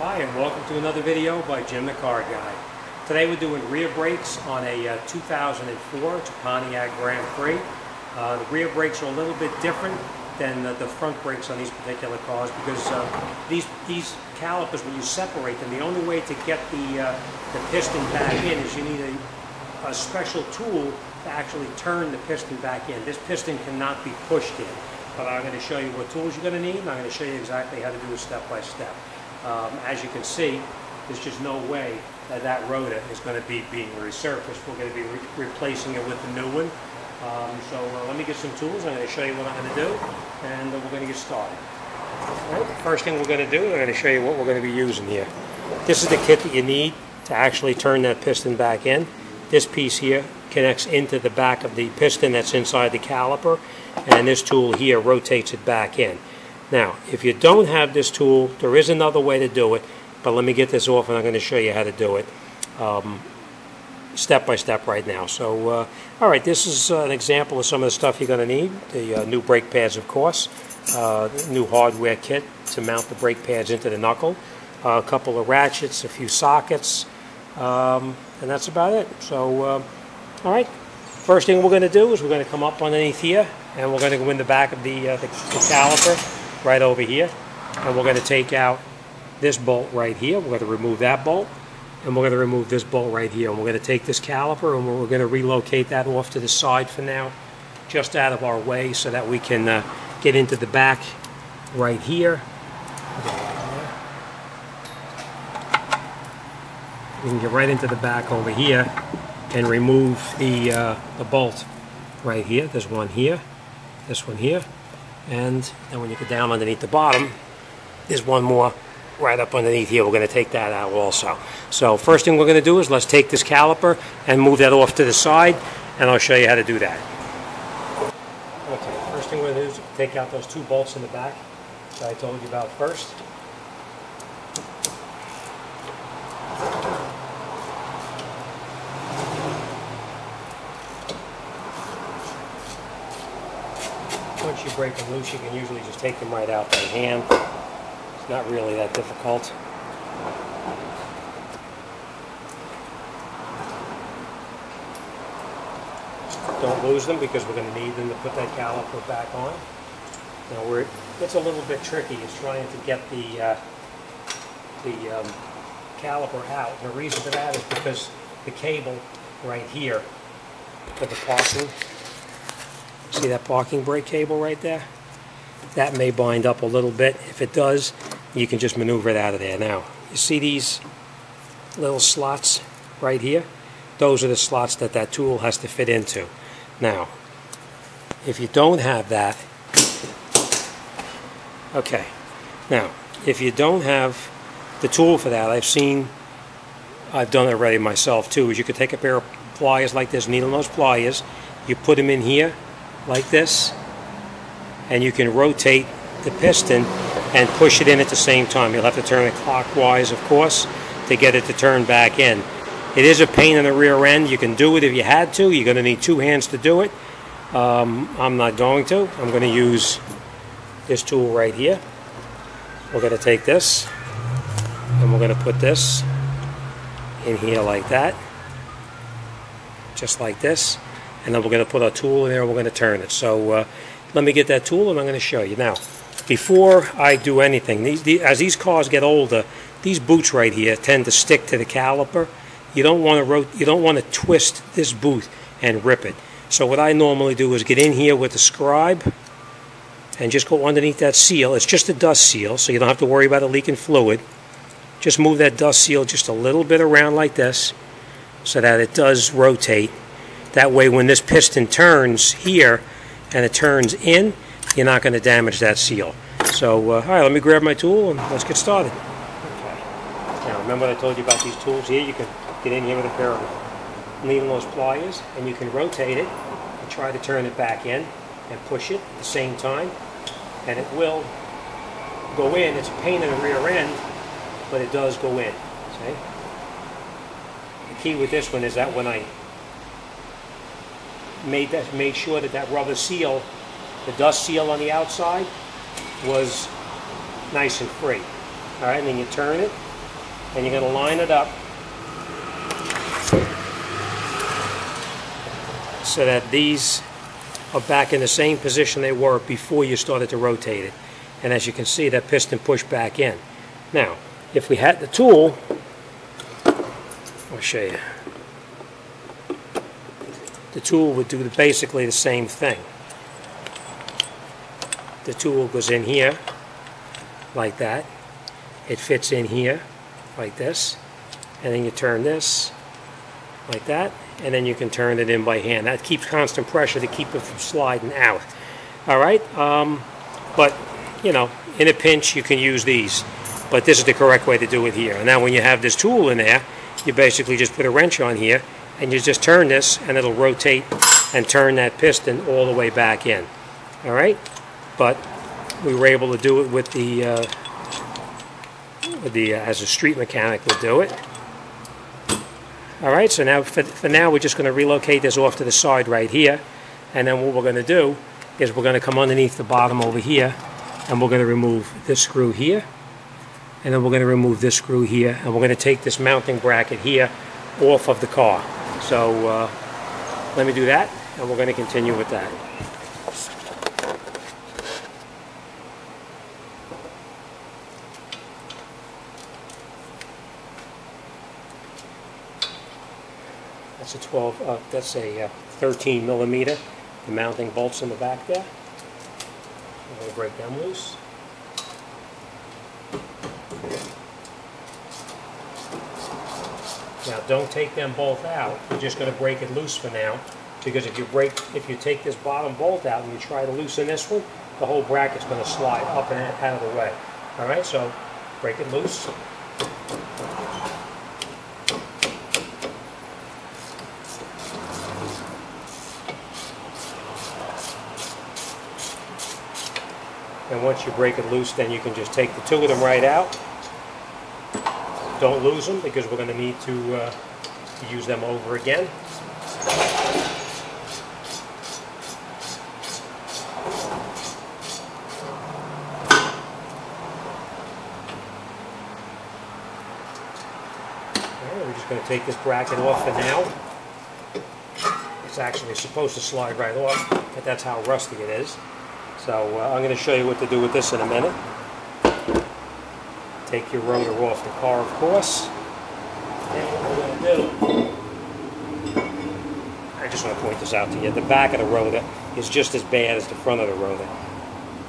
Hi and welcome to another video by Jim the Car Guy. Today we're doing rear brakes on a uh, 2004 it's a Pontiac Grand Prix. Uh, the rear brakes are a little bit different than the, the front brakes on these particular cars because uh, these these calipers when you separate them the only way to get the uh, the piston back in is you need a, a special tool to actually turn the piston back in. This piston cannot be pushed in but I'm going to show you what tools you're going to need and I'm going to show you exactly how to do it step by step. Um, as you can see, there's just no way that that rotor is going to be being resurfaced. We're going to be re replacing it with a new one. Um, so uh, let me get some tools. I'm going to show you what I'm going to do, and uh, we're going to get started. Right, first thing we're going to do, I'm going to show you what we're going to be using here. This is the kit that you need to actually turn that piston back in. This piece here connects into the back of the piston that's inside the caliper, and this tool here rotates it back in. Now, if you don't have this tool, there is another way to do it, but let me get this off and I'm going to show you how to do it um, step by step right now. So, uh, all right, this is uh, an example of some of the stuff you're going to need. The uh, new brake pads, of course, uh, new hardware kit to mount the brake pads into the knuckle, a couple of ratchets, a few sockets, um, and that's about it. So, uh, all right, first thing we're going to do is we're going to come up underneath here, and we're going to go in the back of the, uh, the, the caliper right over here. And we're going to take out this bolt right here. We're going to remove that bolt. And we're going to remove this bolt right here. And we're going to take this caliper and we're going to relocate that off to the side for now, just out of our way so that we can uh, get into the back right here. We can get right into the back over here and remove the, uh, the bolt right here. There's one here, this one here, and then when you go down underneath the bottom, there's one more right up underneath here. We're going to take that out also. So first thing we're going to do is let's take this caliper and move that off to the side, and I'll show you how to do that. Okay, first thing we're going to do is take out those two bolts in the back that I told you about first. Once you break them loose, you can usually just take them right out by hand. It's not really that difficult. Don't lose them because we're going to need them to put that caliper back on. Now we're, it's a little bit tricky is trying to get the, uh, the um, caliper out. The reason for that is because the cable right here for the parking See that parking brake cable right there? That may bind up a little bit. If it does, you can just maneuver it out of there. Now, you see these little slots right here? Those are the slots that that tool has to fit into. Now, if you don't have that, okay. Now, if you don't have the tool for that, I've seen, I've done it already myself too, is you could take a pair of pliers like this, needle nose pliers, you put them in here, like this and you can rotate the piston and push it in at the same time. You'll have to turn it clockwise, of course, to get it to turn back in. It is a pain in the rear end. You can do it if you had to. You're going to need two hands to do it. Um, I'm not going to. I'm going to use this tool right here. We're going to take this and we're going to put this in here like that. Just like this and then we're going to put our tool in there and we're going to turn it. So uh, let me get that tool and I'm going to show you. Now, before I do anything, as these cars get older, these boots right here tend to stick to the caliper. You don't want to you don't want to twist this boot and rip it. So what I normally do is get in here with the scribe and just go underneath that seal. It's just a dust seal, so you don't have to worry about a leaking fluid. Just move that dust seal just a little bit around like this so that it does rotate that way, when this piston turns here and it turns in, you're not going to damage that seal. So, uh, all right, let me grab my tool and let's get started. Okay. Now, remember what I told you about these tools here? You can get in here with a pair of needle nose pliers and you can rotate it and try to turn it back in and push it at the same time. And it will go in. It's a pain in the rear end, but it does go in. See? The key with this one is that when I made that made sure that that rubber seal, the dust seal on the outside, was nice and free. All right, and then you turn it, and you're going to line it up so that these are back in the same position they were before you started to rotate it. And as you can see, that piston pushed back in. Now, if we had the tool, I'll show you. The tool would do basically the same thing. The tool goes in here, like that. It fits in here, like this. And then you turn this, like that. And then you can turn it in by hand. That keeps constant pressure to keep it from sliding out. All right? Um, but, you know, in a pinch, you can use these. But this is the correct way to do it here. And now when you have this tool in there, you basically just put a wrench on here and you just turn this and it'll rotate and turn that piston all the way back in. All right? But we were able to do it with the, uh, with the uh, as a street mechanic would do it. All right, so now for, for now we're just going to relocate this off to the side right here. And then what we're going to do is we're going to come underneath the bottom over here and we're going to remove this screw here. And then we're going to remove this screw here and we're going to take this mounting bracket here off of the car. So uh, let me do that and we're going to continue with that. That's a 12, uh, that's a uh, 13 millimeter, the mounting bolts in the back there. I'm going to break them loose. Now don't take them both out, you're just going to break it loose for now, because if you break, if you take this bottom bolt out and you try to loosen this one, the whole bracket's going to slide up and out of the way. Alright, so break it loose. And once you break it loose, then you can just take the two of them right out. Don't lose them because we're going to need to, uh, use them over again. We're just going to take this bracket off for now. It's actually supposed to slide right off, but that's how rusty it is. So uh, I'm going to show you what to do with this in a minute. Take your rotor off the car, of course. And what we're going to do, I just want to point this out to you. The back of the rotor is just as bad as the front of the rotor.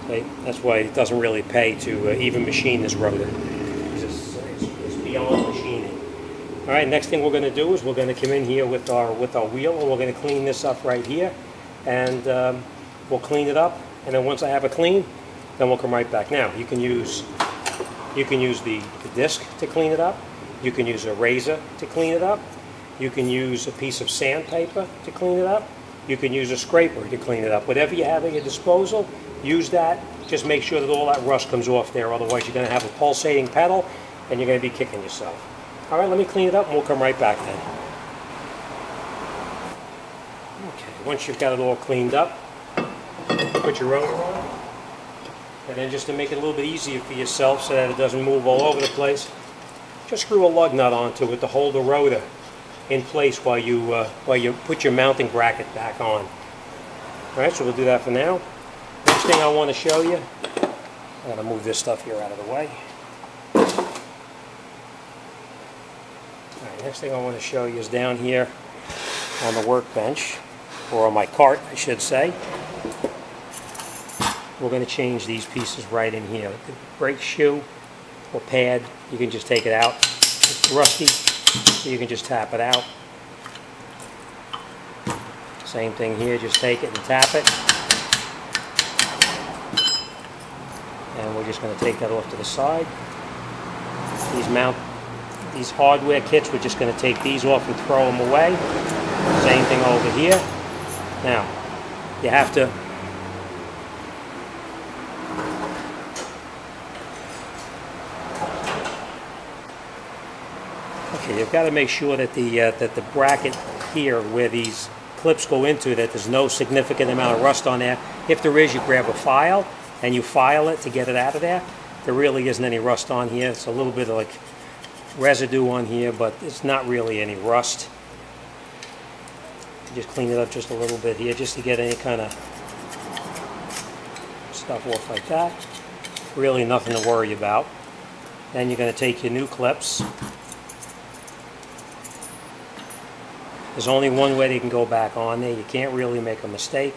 Okay? That's why it doesn't really pay to uh, even machine this rotor. It's, it's, it's beyond machining. All right, next thing we're going to do is we're going to come in here with our with our wheel and we're going to clean this up right here. And um, we'll clean it up and then once I have it clean, then we'll come right back. Now, you can use you can use the, the disc to clean it up. You can use a razor to clean it up. You can use a piece of sandpaper to clean it up. You can use a scraper to clean it up. Whatever you have at your disposal, use that. Just make sure that all that rust comes off there. Otherwise, you're going to have a pulsating pedal and you're going to be kicking yourself. All right, let me clean it up and we'll come right back then. Okay, once you've got it all cleaned up, put your rotor on. And then just to make it a little bit easier for yourself so that it doesn't move all over the place, just screw a lug nut onto it to hold the rotor in place while you, uh, while you put your mounting bracket back on. Alright, so we'll do that for now. Next thing I want to show you, I'm going to move this stuff here out of the way. Alright, next thing I want to show you is down here on the workbench, or on my cart, I should say we're going to change these pieces right in here. The brake shoe or pad, you can just take it out. It's rusty, so you can just tap it out. Same thing here, just take it and tap it. And we're just going to take that off to the side. These mount, these hardware kits, we're just going to take these off and throw them away. Same thing over here. Now, you have to Okay, you've got to make sure that the uh, that the bracket here, where these clips go into, that there's no significant amount of rust on there. If there is, you grab a file and you file it to get it out of there. There really isn't any rust on here. It's a little bit of like residue on here, but it's not really any rust. Just clean it up just a little bit here, just to get any kind of stuff off like that. Really nothing to worry about. Then you're going to take your new clips. There's only one way they can go back on there. You can't really make a mistake.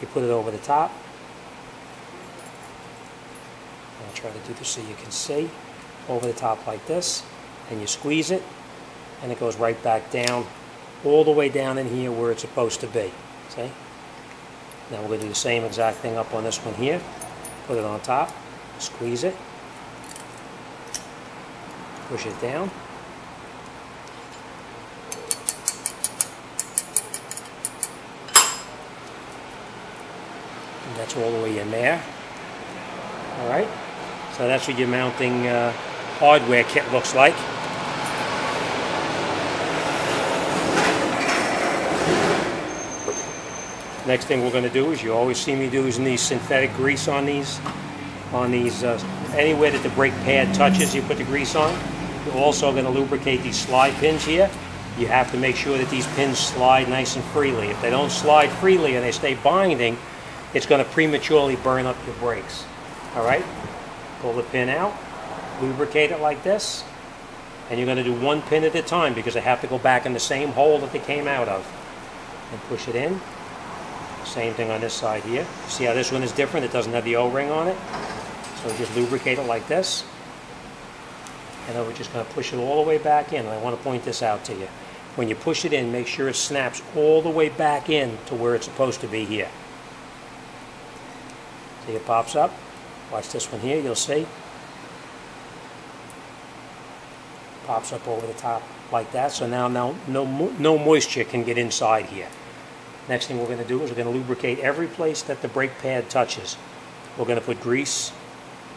You put it over the top. I'll try to do this so you can see. Over the top like this. And you squeeze it. And it goes right back down. All the way down in here where it's supposed to be. See? Now we're going to do the same exact thing up on this one here. Put it on top. Squeeze it. Push it down. All the way in there. All right. So that's what your mounting uh, hardware kit looks like. Next thing we're going to do is you always see me using these synthetic grease on these, on these uh, anywhere that the brake pad touches, you put the grease on. You're also going to lubricate these slide pins here. You have to make sure that these pins slide nice and freely. If they don't slide freely and they stay binding, it's going to prematurely burn up your brakes. All right? Pull the pin out, lubricate it like this, and you're going to do one pin at a time because they have to go back in the same hole that they came out of. And push it in. Same thing on this side here. See how this one is different? It doesn't have the O-ring on it. So just lubricate it like this. And then we're just going to push it all the way back in. And I want to point this out to you. When you push it in, make sure it snaps all the way back in to where it's supposed to be here. See it pops up? Watch this one here, you'll see. Pops up over the top like that. So now, now no, no moisture can get inside here. Next thing we're going to do is we're going to lubricate every place that the brake pad touches. We're going to put grease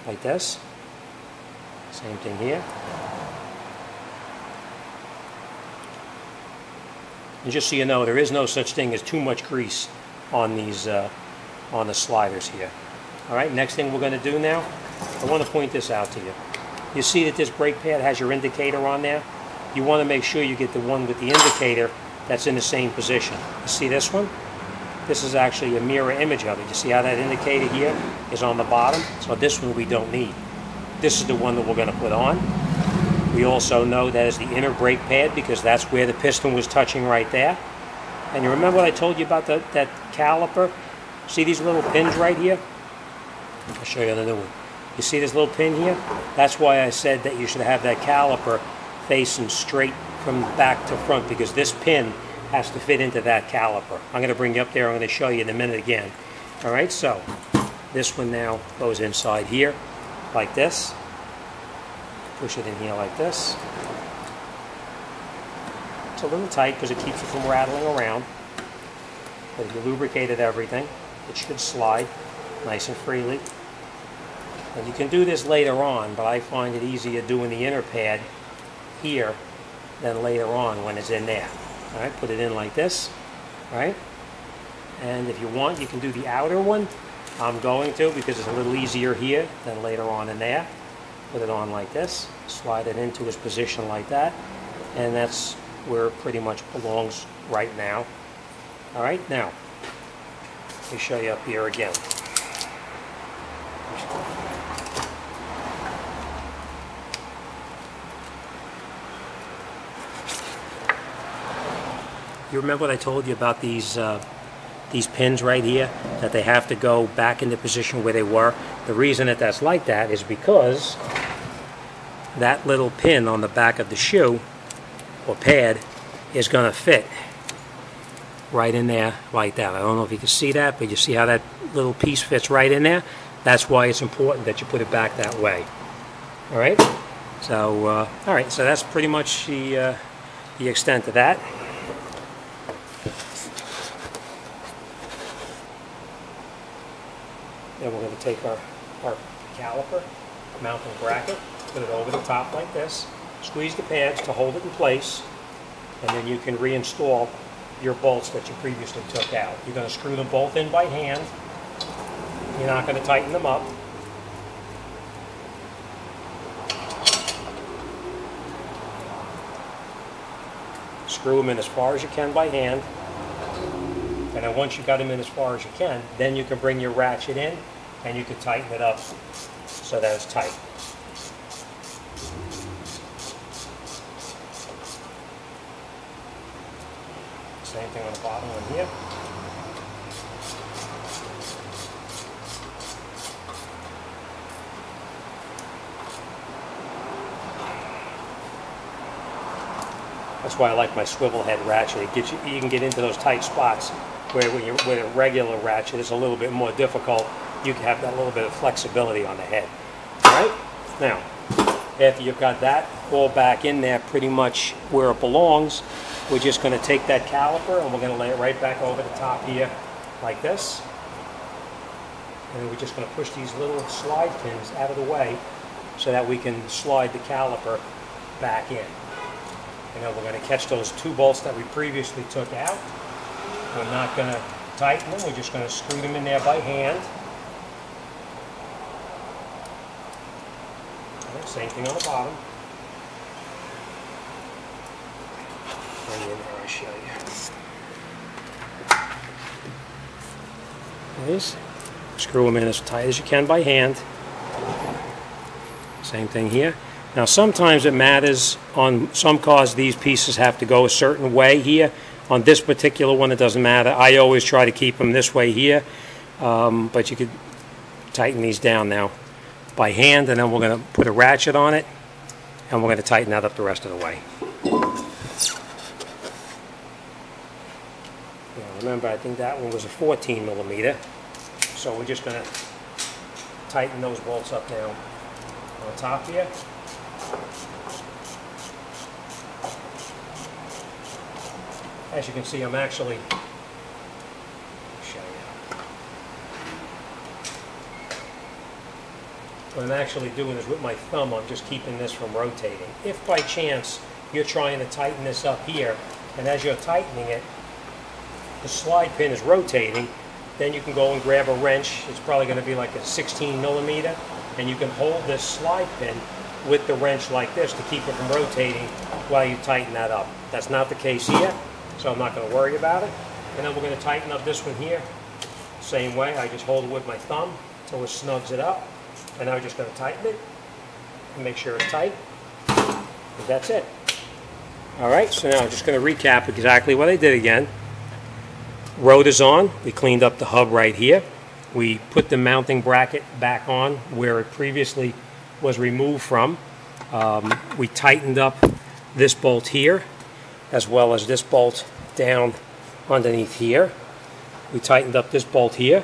like this. Same thing here. And just so you know, there is no such thing as too much grease on these uh, on the sliders here. All right, next thing we're going to do now, I want to point this out to you. You see that this brake pad has your indicator on there? You want to make sure you get the one with the indicator that's in the same position. You see this one? This is actually a mirror image of it. You see how that indicator here is on the bottom? So this one we don't need. This is the one that we're going to put on. We also know that is the inner brake pad because that's where the piston was touching right there. And you remember what I told you about the, that caliper? See these little pins right here? I'll show you another one. You see this little pin here? That's why I said that you should have that caliper facing straight from back to front because this pin has to fit into that caliper. I'm going to bring you up there. I'm going to show you in a minute again. All right, so this one now goes inside here like this. Push it in here like this. It's a little tight because it keeps it from rattling around. But if you lubricated everything, it should slide nice and freely. And you can do this later on, but I find it easier doing the inner pad here than later on when it's in there. All right, put it in like this, right? And if you want, you can do the outer one. I'm going to because it's a little easier here than later on in there. Put it on like this, slide it into its position like that, and that's where it pretty much belongs right now. All right, now, let me show you up here again. You remember what I told you about these uh, these pins right here that they have to go back in the position where they were? The reason that that's like that is because that little pin on the back of the shoe or pad is going to fit right in there like that. I don't know if you can see that, but you see how that little piece fits right in there? That's why it's important that you put it back that way. All right? So, uh, all right, so that's pretty much the, uh, the extent of that. Then we're going to take our, our caliper, mounting bracket, put it over the top like this, squeeze the pads to hold it in place, and then you can reinstall your bolts that you previously took out. You're going to screw them both in by hand. You're not going to tighten them up. screw them in as far as you can by hand. And then once you got them in as far as you can, then you can bring your ratchet in and you can tighten it up so that it's tight. Same thing on the bottom one here. That's why I like my swivel head ratchet. It gets you, you can get into those tight spots where when you with a regular ratchet it's a little bit more difficult. You can have that little bit of flexibility on the head. All right? Now, after you've got that all back in there pretty much where it belongs, we're just going to take that caliper and we're going to lay it right back over the top here like this. And we're just going to push these little slide pins out of the way so that we can slide the caliper back in. And then we're going to catch those two bolts that we previously took out. We're not going to tighten them, we're just going to screw them in there by hand. Okay, Same thing on the bottom. Bring in there, I'll show you. These, screw them in as tight as you can by hand. Same thing here. Now sometimes it matters on some cars these pieces have to go a certain way here. On this particular one it doesn't matter. I always try to keep them this way here. Um, but you could tighten these down now by hand and then we're going to put a ratchet on it and we're going to tighten that up the rest of the way. Now, remember I think that one was a 14 millimeter so we're just going to tighten those bolts up now on top here. As you can see, I'm actually show you. What I'm actually doing is with my thumb, I'm just keeping this from rotating. If by chance you're trying to tighten this up here, and as you're tightening it, the slide pin is rotating, then you can go and grab a wrench. It's probably going to be like a 16 millimeter, and you can hold this slide pin with the wrench like this to keep it from rotating while you tighten that up. That's not the case here, so I'm not going to worry about it. And then we're going to tighten up this one here. Same way, I just hold it with my thumb until it snugs it up. And I'm just going to tighten it and make sure it's tight. And that's it. All right, so now I'm just going to recap exactly what I did again. Rotor's on. We cleaned up the hub right here. We put the mounting bracket back on where it previously was removed from. Um, we tightened up this bolt here as well as this bolt down underneath here. We tightened up this bolt here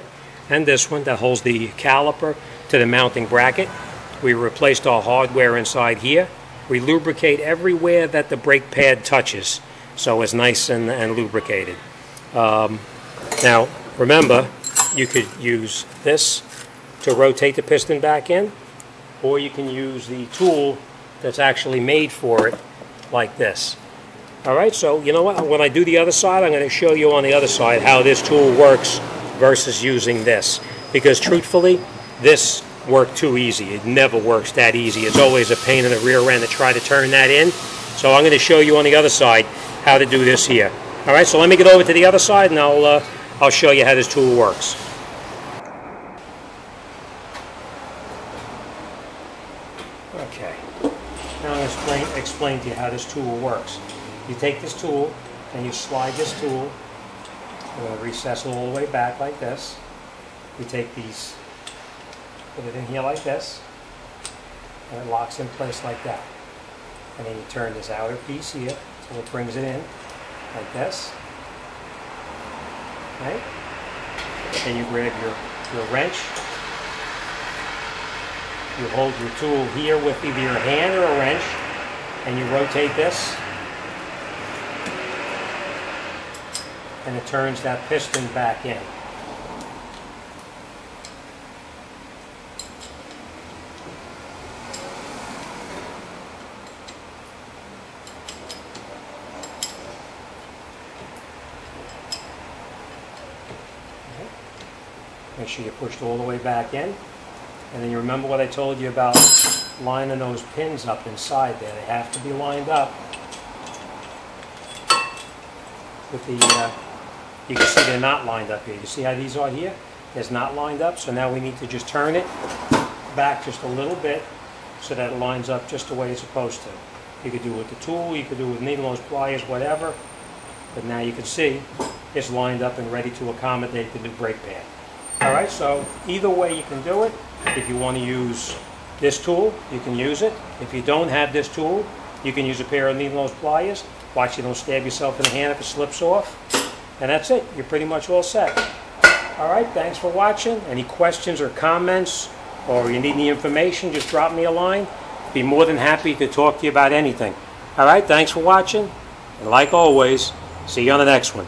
and this one that holds the caliper to the mounting bracket. We replaced our hardware inside here. We lubricate everywhere that the brake pad touches so it's nice and, and lubricated. Um, now remember you could use this to rotate the piston back in or you can use the tool that's actually made for it like this. All right, so you know what? When I do the other side, I'm going to show you on the other side how this tool works versus using this. Because truthfully, this worked too easy. It never works that easy. It's always a pain in the rear end to try to turn that in. So I'm going to show you on the other side how to do this here. All right, so let me get over to the other side and I'll, uh, I'll show you how this tool works. Okay, now I'm going to explain, explain to you how this tool works. You take this tool and you slide this tool, to recess all the way back like this. You take these, put it in here like this, and it locks in place like that. And then you turn this outer piece here so it brings it in like this. Okay? Then you grab your, your wrench. You hold your tool here with either your hand or a wrench, and you rotate this. And it turns that piston back in. Sure you pushed all the way back in. And then you remember what I told you about lining those pins up inside there. They have to be lined up. with the, uh, you can see they're not lined up here. You see how these are here? It's not lined up, so now we need to just turn it back just a little bit so that it lines up just the way it's supposed to. You could do it with the tool, you could do it with needle nose pliers, whatever, but now you can see it's lined up and ready to accommodate the new brake pad. Right, so either way you can do it. If you want to use this tool, you can use it. If you don't have this tool, you can use a pair of needle nose pliers. Watch you don't stab yourself in the hand if it slips off. And that's it. You're pretty much all set. All right, thanks for watching. Any questions or comments, or you need any information, just drop me a line. Be more than happy to talk to you about anything. All right, thanks for watching. And like always, see you on the next one.